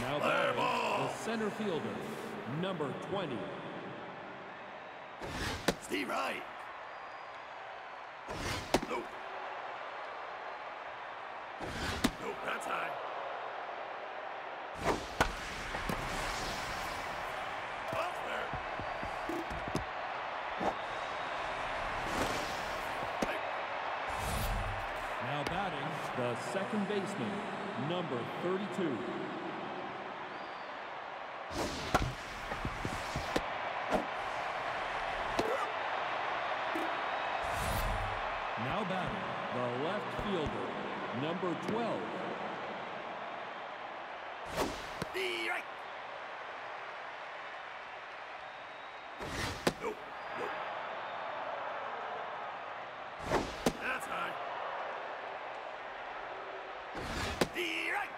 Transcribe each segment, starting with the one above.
Now batting, the center fielder, number 20. Steve Wright. Nope. Nope, that's high. Now batting, the second baseman, number 32. The left fielder, number 12. Steve Wright. Nope, nope. That's high. Steve Wright.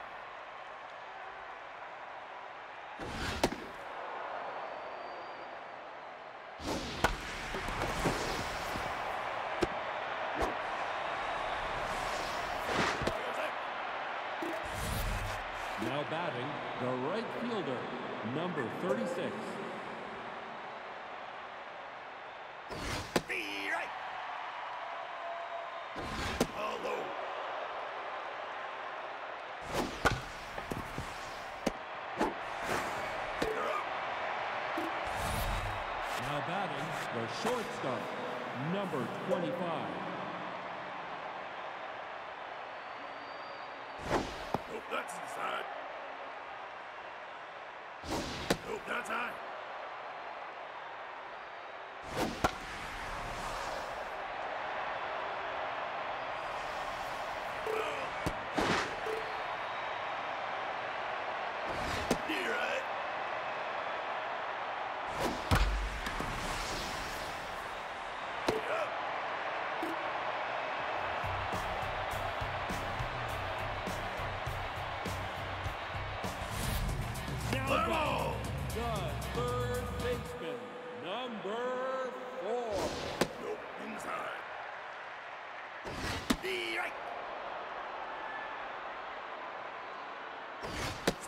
Here's that. Now batting, the right fielder, number 36. Steve Wright. All low. You're up. Now batting, the shortstop, number 25. Nope, that's inside. Nope, that's high.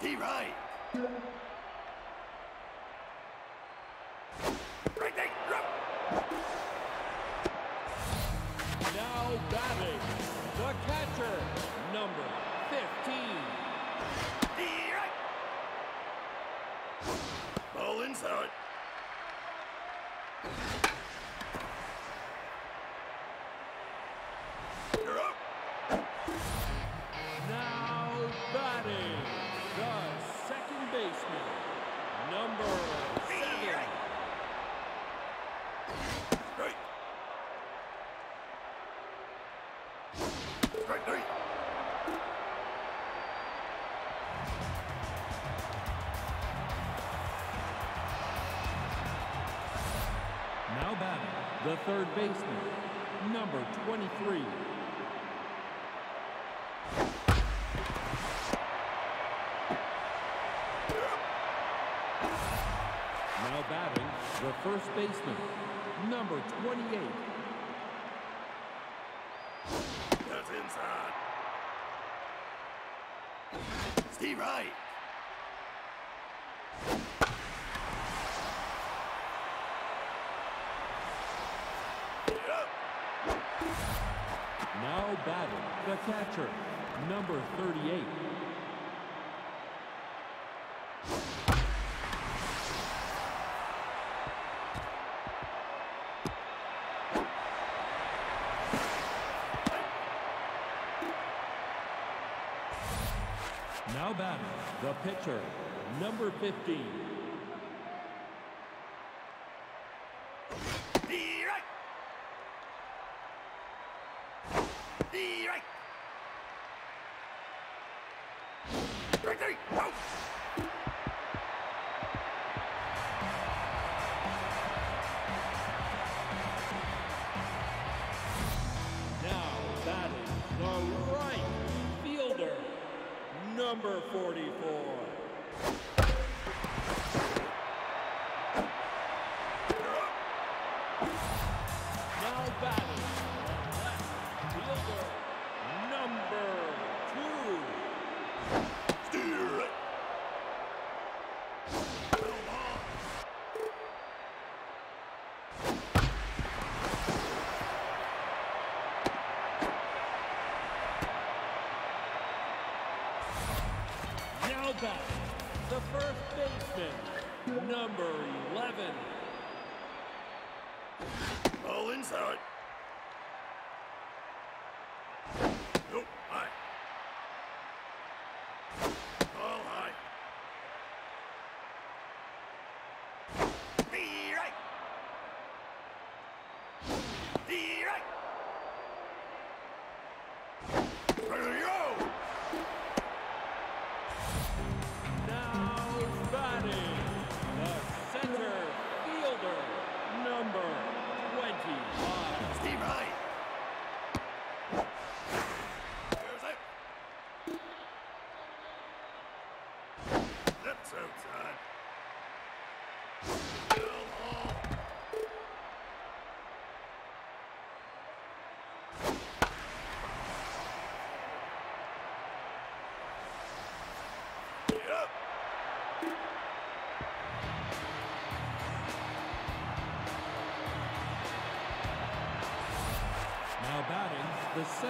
Wright. Right third baseman, number 23. Now batting, the first baseman, number 28. That's inside. Steve Wright. Now batting, the catcher, number 38. Now batting, the pitcher, number 15. Steve Wright. Steve Wright. Right the first baseman, number 11. All inside.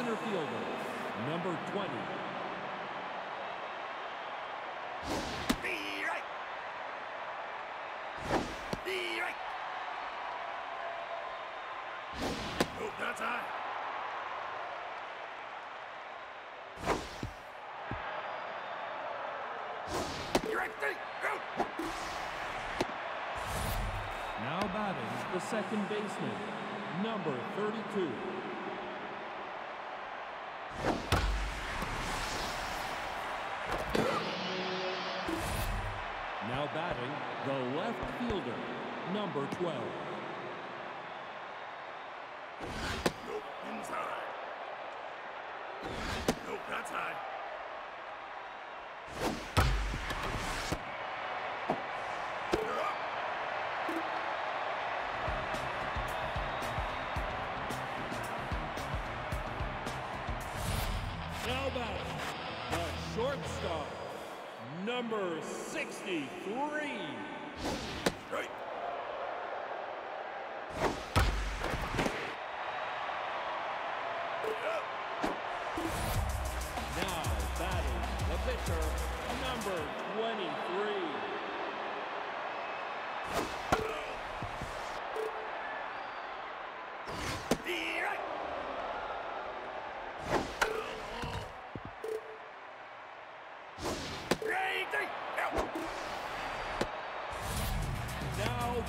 center fielder, number 20. Now batting the second baseman, number 32. batting, the left fielder, number 12. Nope, inside. Nope, that's high.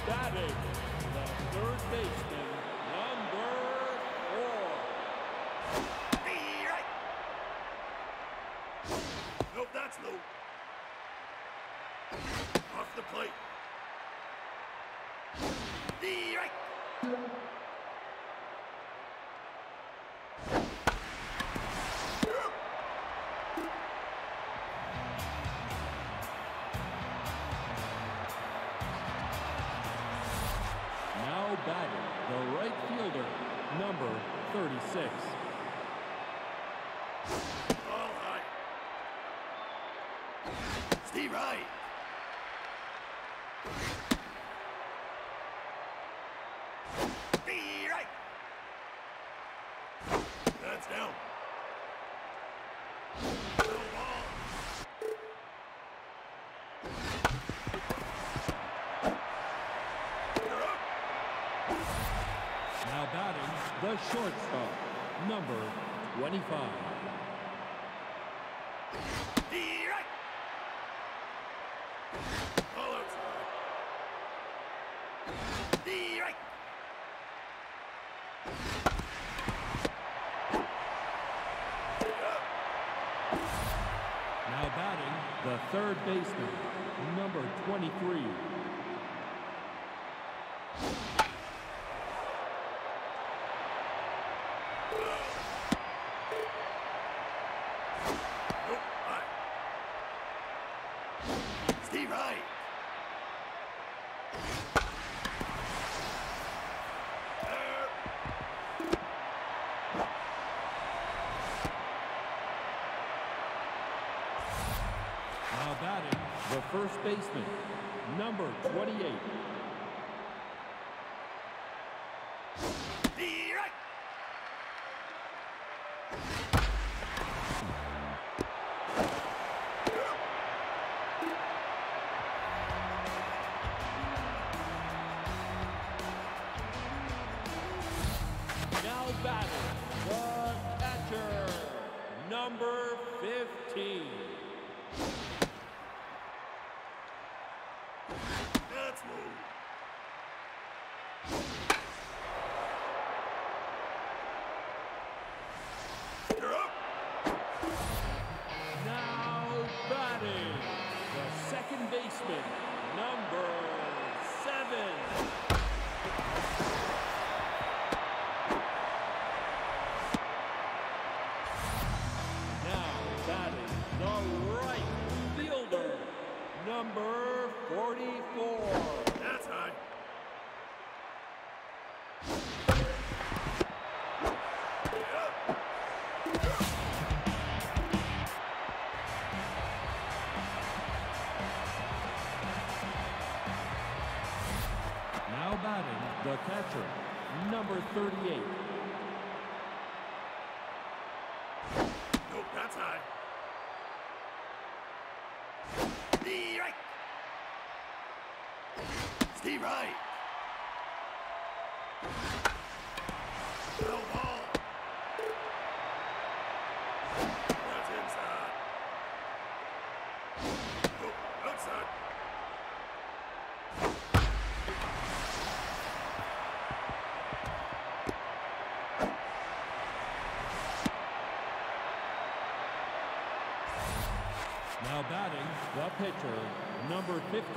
Static, the third baseman. right. The. That's down. Now batting the shortstop, number 25. Steve Wright. Steve Wright.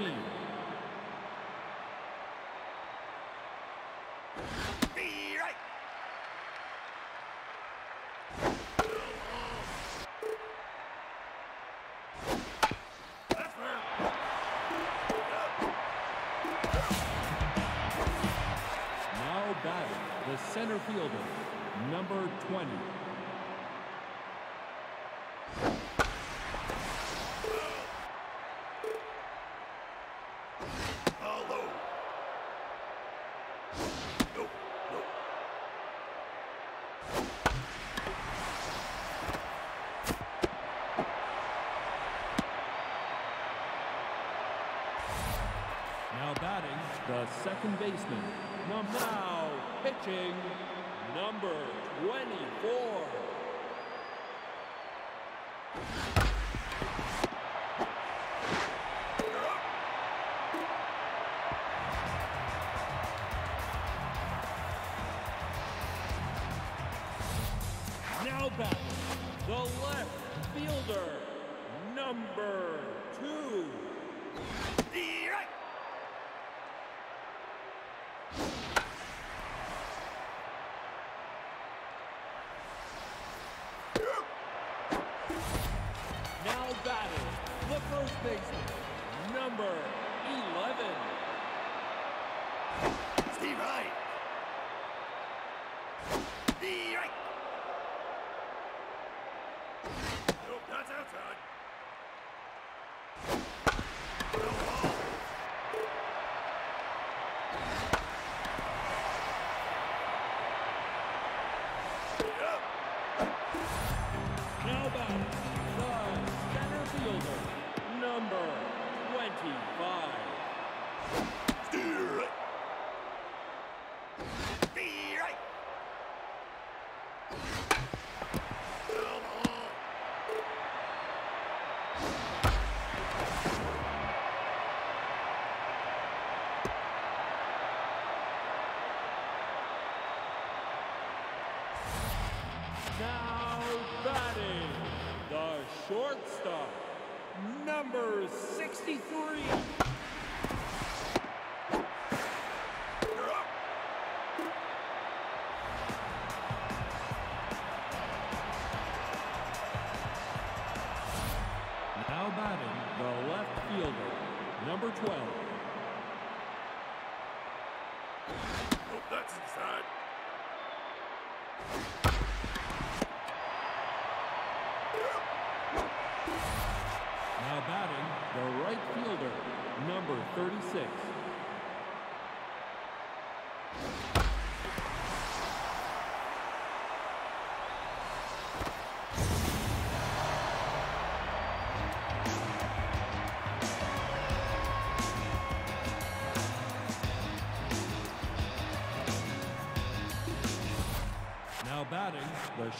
15. Now batting the center fielder, number 20. baseman, number 11. Steve Wright.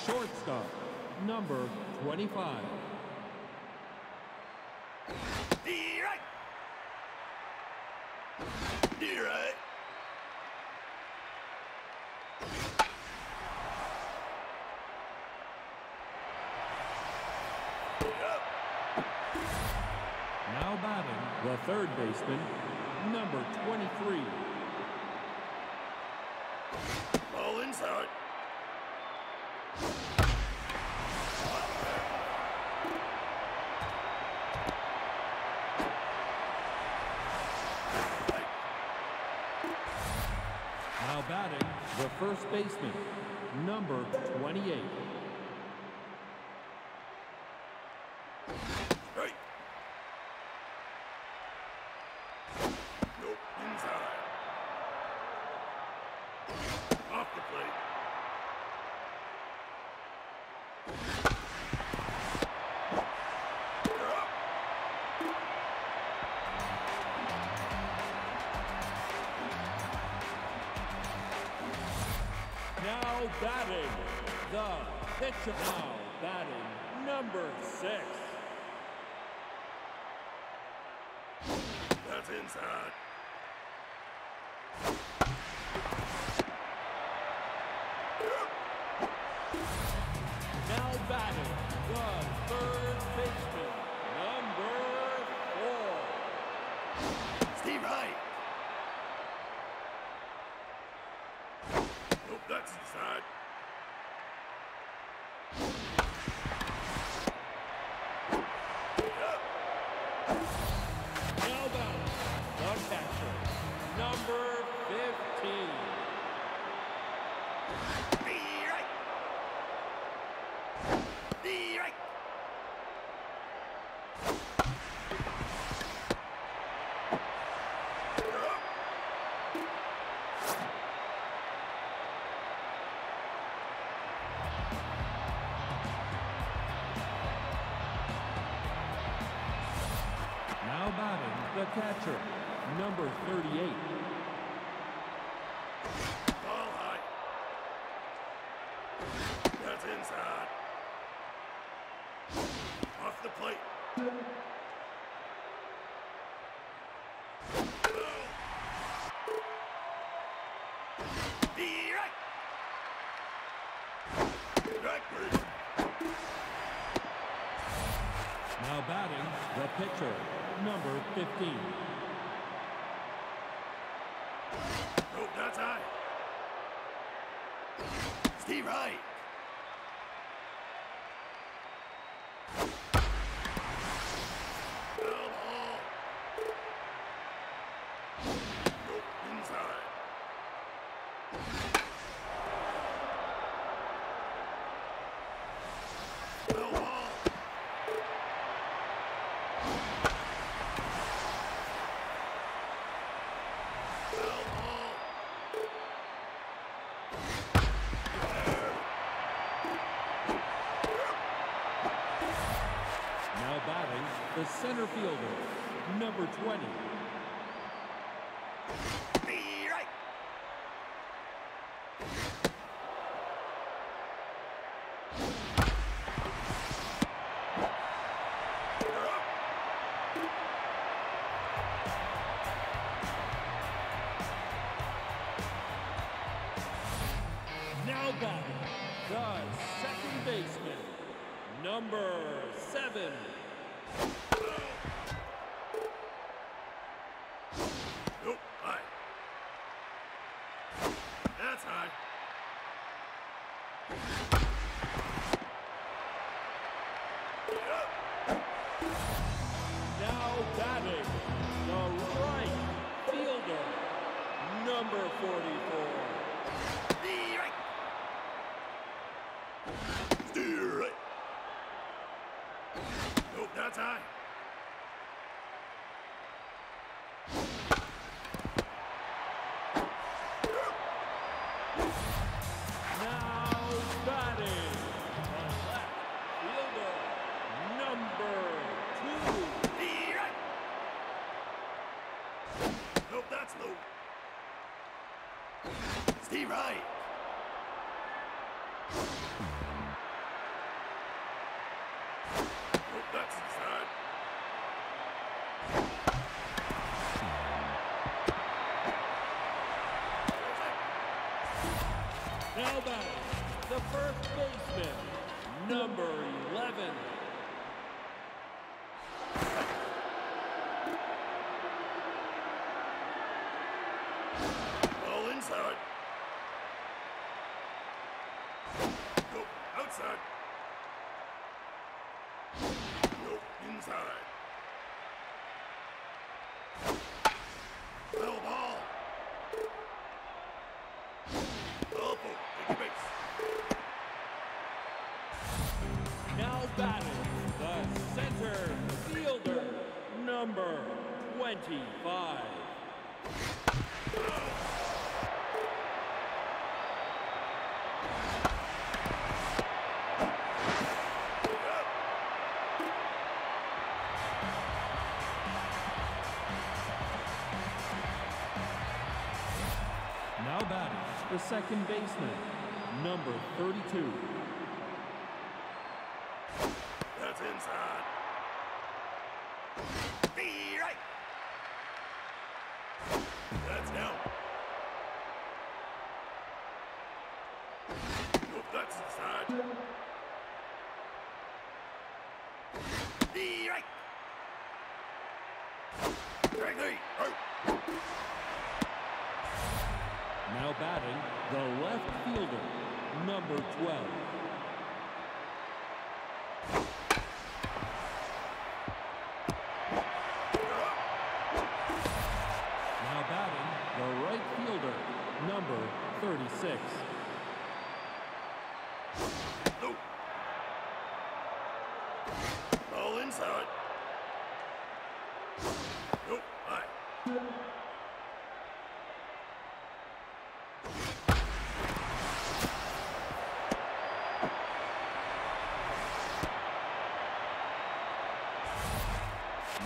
shortstop, number 25. You're right. Now batting, the third baseman, number 23. Ball inside. first baseman, number 28. Now batting number six. That's inside. the catcher, number 38. That's inside. Off the plate. right. right. Hope that's inside. Now batting, the first baseman, number 11, second baseman, number 32. That's inside. Be right. That's down. Nope, that's inside. Be right. Strike three. Out. Now batting the left fielder, number 12. Now batting the right fielder, number 36. Nope. All inside. Nope. High.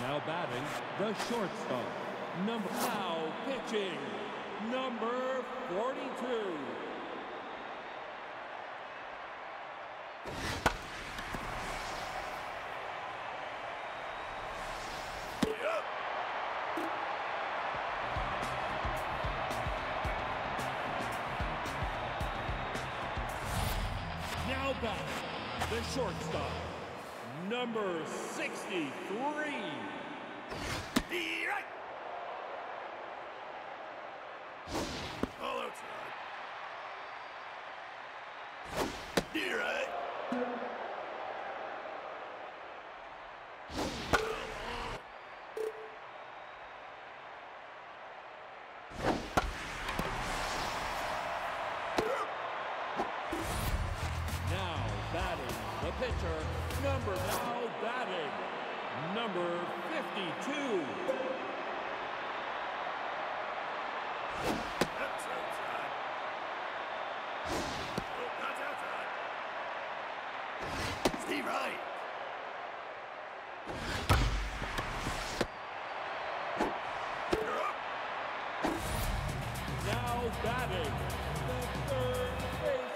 Now batting the shortstop, number now pitching, number 42. Now batting the shortstop, number 63. Be. All outside. Be. Now batting. The third baseman,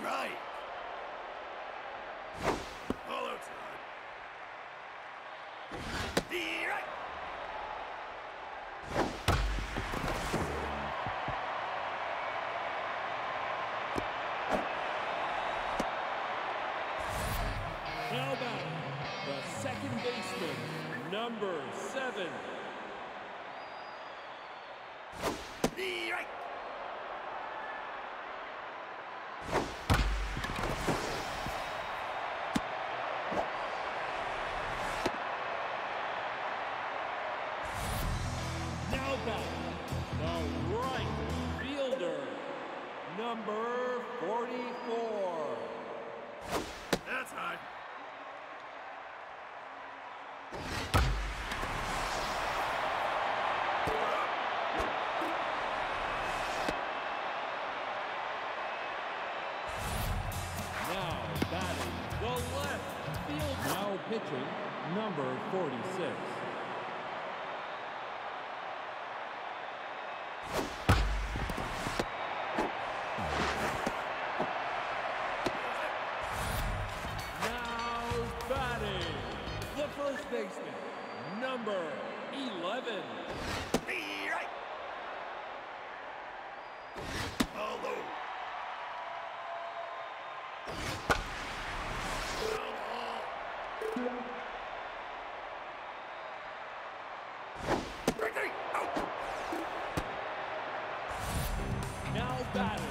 Wright. Now